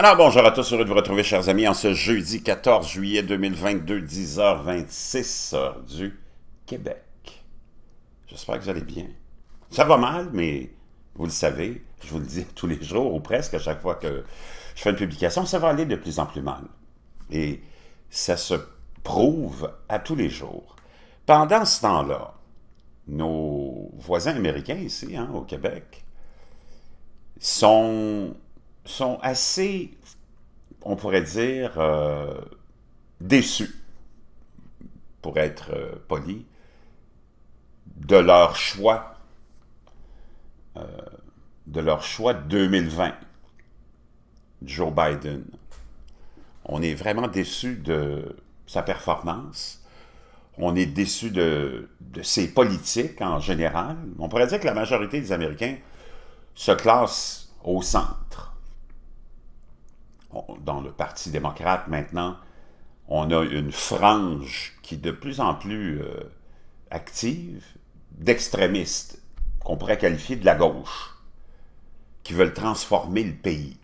Alors bonjour à tous, heureux de vous retrouver chers amis en ce jeudi 14 juillet 2022, 10h26 heure du Québec. J'espère que vous allez bien. Ça va mal, mais vous le savez, je vous le dis tous les jours ou presque à chaque fois que je fais une publication, ça va aller de plus en plus mal. Et ça se prouve à tous les jours. Pendant ce temps-là, nos voisins américains ici, hein, au Québec, sont sont assez, on pourrait dire, euh, déçus, pour être euh, poli, de leur choix, euh, de leur choix 2020, Joe Biden. On est vraiment déçus de sa performance. On est déçus de, de ses politiques en général. On pourrait dire que la majorité des Américains se classent au centre dans le Parti démocrate maintenant, on a une frange qui est de plus en plus euh, active d'extrémistes qu'on pourrait qualifier de la gauche, qui veulent transformer le pays.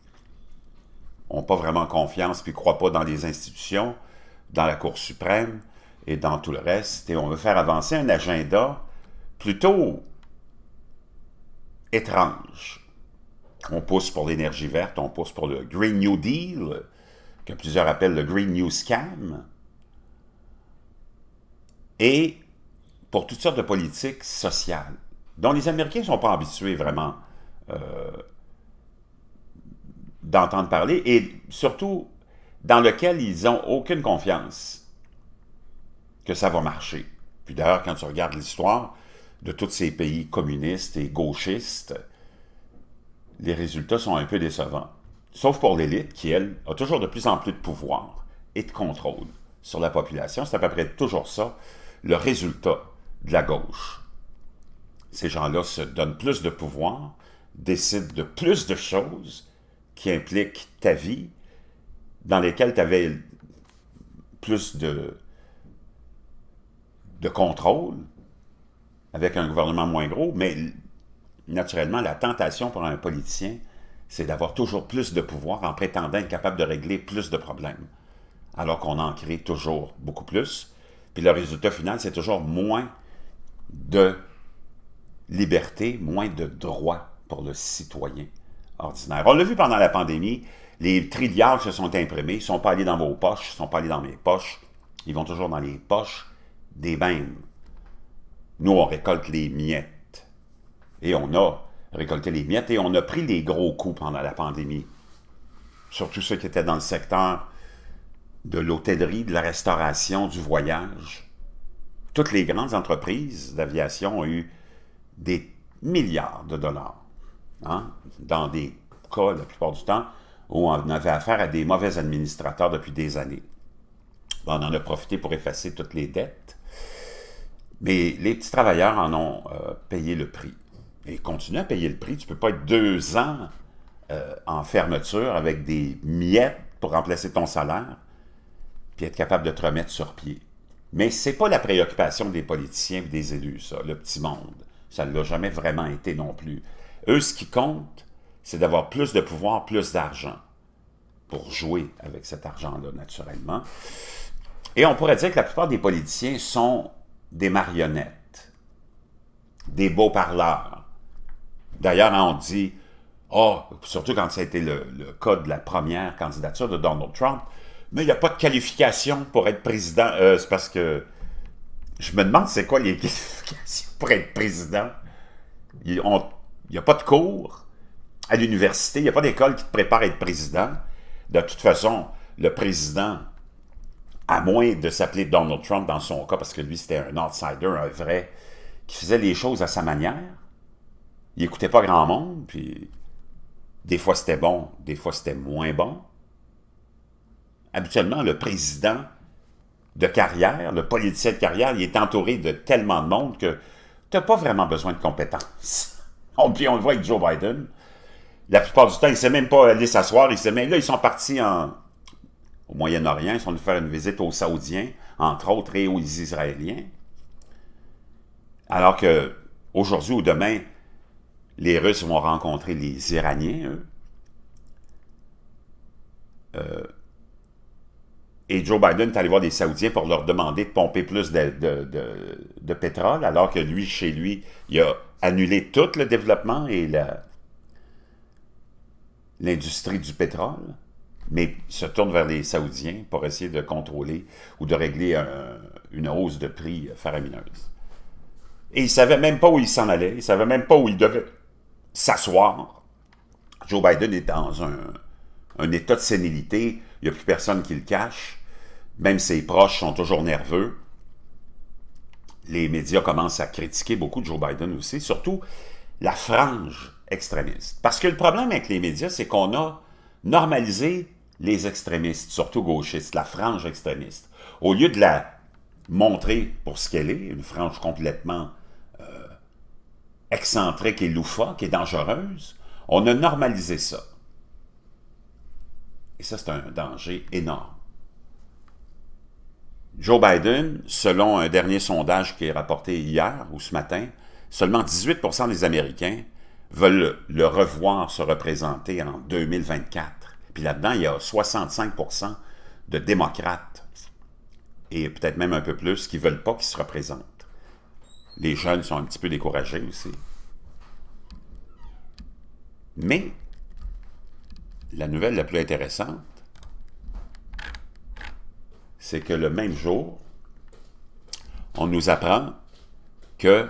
n'ont pas vraiment confiance puis croient pas dans les institutions, dans la Cour suprême et dans tout le reste. Et on veut faire avancer un agenda plutôt étrange on pousse pour l'énergie verte, on pousse pour le Green New Deal, que plusieurs appellent le Green New Scam, et pour toutes sortes de politiques sociales, dont les Américains ne sont pas habitués vraiment euh, d'entendre parler, et surtout dans lequel ils n'ont aucune confiance que ça va marcher. Puis d'ailleurs, quand tu regardes l'histoire de tous ces pays communistes et gauchistes, les résultats sont un peu décevants. Sauf pour l'élite qui, elle, a toujours de plus en plus de pouvoir et de contrôle sur la population. C'est à peu près toujours ça, le résultat de la gauche. Ces gens-là se donnent plus de pouvoir, décident de plus de choses qui impliquent ta vie, dans lesquelles tu avais plus de, de contrôle, avec un gouvernement moins gros, mais naturellement, la tentation pour un politicien, c'est d'avoir toujours plus de pouvoir en prétendant être capable de régler plus de problèmes, alors qu'on en crée toujours beaucoup plus. Puis le résultat final, c'est toujours moins de liberté, moins de droits pour le citoyen ordinaire. On l'a vu pendant la pandémie, les trilliards se sont imprimés, ils ne sont pas allés dans vos poches, ils ne sont pas allés dans mes poches, ils vont toujours dans les poches des mêmes. Nous, on récolte les miettes et on a récolté les miettes et on a pris les gros coups pendant la pandémie. Surtout ceux qui étaient dans le secteur de l'hôtellerie, de la restauration, du voyage. Toutes les grandes entreprises d'aviation ont eu des milliards de dollars. Hein, dans des cas, la plupart du temps, où on avait affaire à des mauvais administrateurs depuis des années. On en a profité pour effacer toutes les dettes. Mais les petits travailleurs en ont euh, payé le prix et continuer à payer le prix. Tu ne peux pas être deux ans euh, en fermeture avec des miettes pour remplacer ton salaire, puis être capable de te remettre sur pied. Mais ce n'est pas la préoccupation des politiciens et des élus, ça, le petit monde. Ça ne l'a jamais vraiment été non plus. Eux, ce qui compte, c'est d'avoir plus de pouvoir, plus d'argent pour jouer avec cet argent-là, naturellement. Et on pourrait dire que la plupart des politiciens sont des marionnettes, des beaux parleurs, D'ailleurs, on dit, oh, surtout quand ça a été le, cas de la première candidature de Donald Trump, mais il n'y a pas de qualification pour être président. Euh, c'est parce que je me demande c'est quoi les qualifications pour être président. Il n'y a pas de cours à l'université, il n'y a pas d'école qui te prépare à être président. De toute façon, le président, à moins de s'appeler Donald Trump dans son cas, parce que lui c'était un outsider, un vrai, qui faisait les choses à sa manière, il écoutait pas grand monde, puis des fois c'était bon, des fois c'était moins bon. Habituellement, le président de carrière, le politicien de carrière, il est entouré de tellement de monde que tu n'as pas vraiment besoin de compétences. puis on le voit avec Joe Biden. La plupart du temps, il ne sait même pas aller s'asseoir. Il sait là, ils sont partis en, au Moyen-Orient, ils sont venus faire une visite aux Saoudiens, entre autres, et aux Israéliens. Alors que aujourd'hui ou demain, les Russes vont rencontrer les Iraniens, eux. et Joe Biden est allé voir les Saoudiens pour leur demander de pomper plus de, pétrole, alors que lui, chez lui, il a annulé tout le développement et l'industrie du pétrole, mais se tourne vers les Saoudiens pour essayer de contrôler ou de régler une hausse de prix faramineuse. Et il ne savait même pas où il s'en allait, il ne savait même pas où il devait s'asseoir. Joe Biden est dans un, état de sénilité, il n'y a plus personne qui le cache. Même ses proches sont toujours nerveux. Les médias commencent à critiquer beaucoup Joe Biden aussi, surtout la frange extrémiste. Parce que le problème avec les médias, c'est qu'on a normalisé les extrémistes, surtout gauchistes, la frange extrémiste. Au lieu de la montrer pour ce qu'elle est, une frange complètement excentrique et loufoque et dangereuse, on a normalisé ça. Et ça, c'est un danger énorme. Joe Biden, selon un dernier sondage qui est rapporté hier ou ce matin, seulement 18% des Américains veulent le revoir se représenter en 2024. Puis là-dedans, il y a 65% de démocrates, et peut-être même un peu plus, qui ne veulent pas qu'il se représente. Les jeunes sont un petit peu découragés aussi. Mais, la nouvelle la plus intéressante, c'est que le même jour, on nous apprend que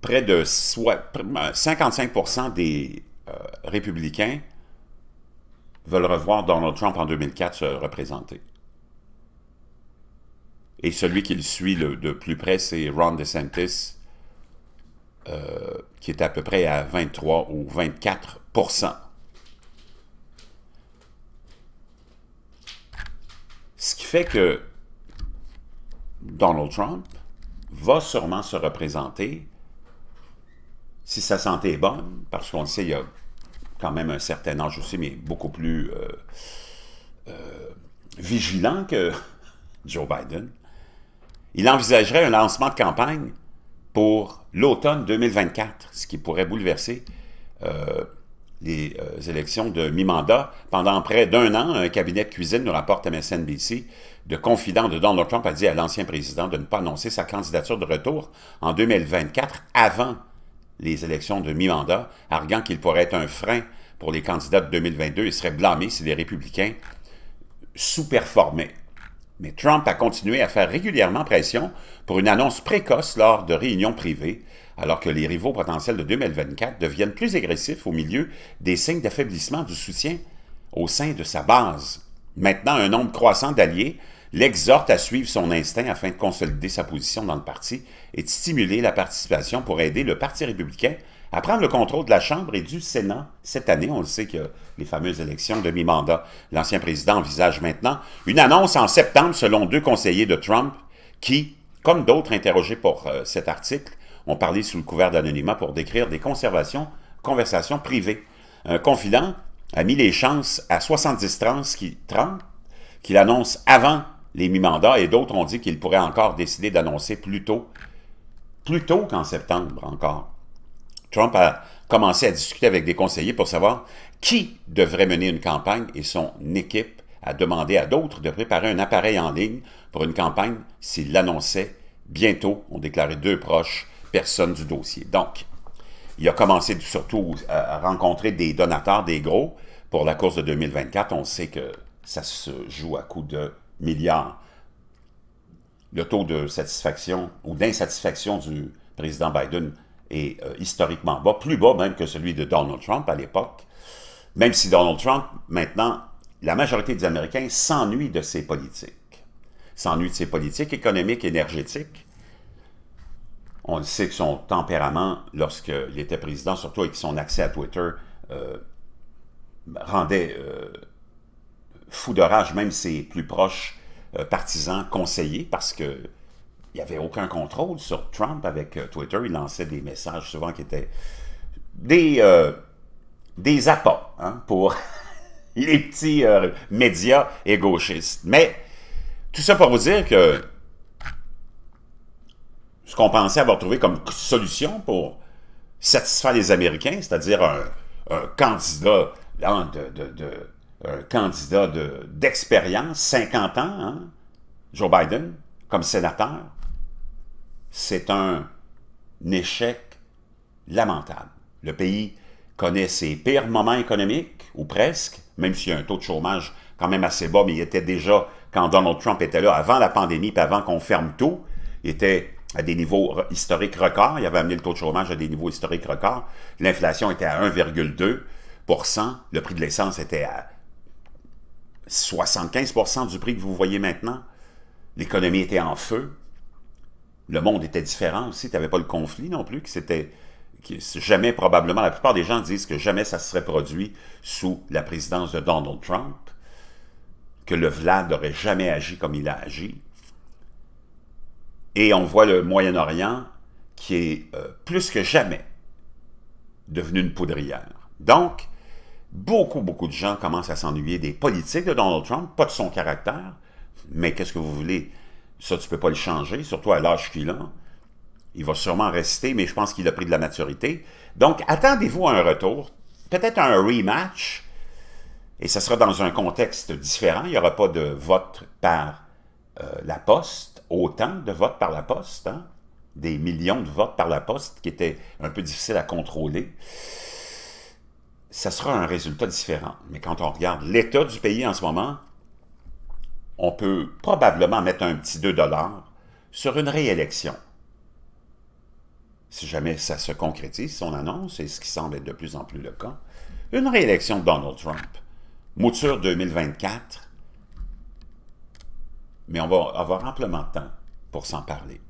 près de 55% des euh, républicains veulent revoir Donald Trump en 2004 se représenter. Et celui qui le suit de plus près, c'est Ron DeSantis, euh, qui est à peu près à 23 ou 24% Ce qui fait que Donald Trump va sûrement se représenter si sa santé est bonne, parce qu'on le sait, il y a quand même un certain âge aussi, mais beaucoup plus euh, euh, vigilant que Joe Biden. Il envisagerait un lancement de campagne pour l'automne 2024, ce qui pourrait bouleverser euh, les euh, élections de mi-mandat. Pendant près d'un an, un cabinet de cuisine nous rapporte MSNBC, de confident de Donald Trump a dit à l'ancien président de ne pas annoncer sa candidature de retour en 2024 avant les élections de mi-mandat, arguant qu'il pourrait être un frein pour les candidats de 2022 et serait blâmé si les républicains sous-performaient. Mais Trump a continué à faire régulièrement pression pour une annonce précoce lors de réunions privées, alors que les rivaux potentiels de 2024 deviennent plus agressifs au milieu des signes d'affaiblissement du soutien au sein de sa base. Maintenant, un nombre croissant d'alliés l'exhorte à suivre son instinct afin de consolider sa position dans le parti et de stimuler la participation pour aider le Parti républicain à prendre le contrôle de la Chambre et du Sénat cette année. On le sait que les fameuses élections de mi-mandat. L'ancien président envisage maintenant une annonce en septembre selon deux conseillers de Trump qui, comme d'autres interrogés pour euh, cet article, ont parlé sous le couvert d'anonymat pour décrire des conservations, conversations privées. Un confident a mis les chances à 70-30 qui, qu'il annonce avant les mi-mandats et d'autres ont dit qu'il pourrait encore décider d'annoncer plus tôt, plus tôt qu'en septembre encore. Trump a commencé à discuter avec des conseillers pour savoir qui devrait mener une campagne et son équipe a demandé à d'autres de préparer un appareil en ligne pour une campagne s'il l'annonçait bientôt, ont déclaré deux proches personnes du dossier. Donc, il a commencé surtout à rencontrer des donateurs, des gros, pour la course de 2024. On sait que ça se joue à coups de milliards. Le taux de satisfaction ou d'insatisfaction du président Biden est euh, historiquement bas, plus bas même que celui de Donald Trump à l'époque. Même si Donald Trump, maintenant, la majorité des Américains s'ennuient de ses politiques. S'ennuient de ses politiques économiques, énergétiques. On le sait que son tempérament, lorsqu'il était président, surtout avec son accès à Twitter, euh, rendait euh, fou de rage même ses plus proches partisans, conseillers, parce que il n'y avait aucun contrôle sur Trump avec Twitter. Il lançait des messages souvent qui étaient des, des appâts hein, pour les petits euh, médias et gauchistes. Mais tout ça pour vous dire que ce qu'on pensait avoir trouvé comme solution pour satisfaire les Américains, c'est-à-dire un, candidat, de, de, d'expérience, 50 ans, hein, Joe Biden, comme sénateur, c'est un échec lamentable. Le pays connaît ses pires moments économiques, ou presque, même s'il y a un taux de chômage quand même assez bas, mais il était déjà, quand Donald Trump était là, avant la pandémie, puis avant qu'on ferme tout, il était à des niveaux historiques records. Il avait amené le taux de chômage à des niveaux historiques records. L'inflation était à 1,2% Le prix de l'essence était à 75% du prix que vous voyez maintenant. L'économie était en feu. Le monde était différent aussi. Tu n'avais pas le conflit non plus, qui c'était jamais probablement, la plupart des gens disent que jamais ça se serait produit sous la présidence de Donald Trump, que le Vlad n'aurait jamais agi comme il a agi. Et on voit le Moyen-Orient qui est euh, plus que jamais devenu une poudrière. Donc, beaucoup, beaucoup de gens commencent à s'ennuyer des politiques de Donald Trump, pas de son caractère, mais qu'est-ce que vous voulez? Ça, tu ne peux pas le changer, surtout à l'âge qu'il a. Il va sûrement rester, mais je pense qu'il a pris de la maturité. Donc, attendez-vous à un retour, peut-être un rematch, et ça sera dans un contexte différent. Il n'y aura pas de vote par euh, la poste, autant de votes par la poste, hein? des millions de votes par la poste qui étaient un peu difficiles à contrôler, ça sera un résultat différent. Mais quand on regarde l'état du pays en ce moment, on peut probablement mettre un petit 2 sur une réélection. Si jamais ça se concrétise, son annonce, et ce qui semble être de plus en plus le cas, une réélection de Donald Trump. Mouture 2024, mais on va avoir amplement de temps pour s'en parler.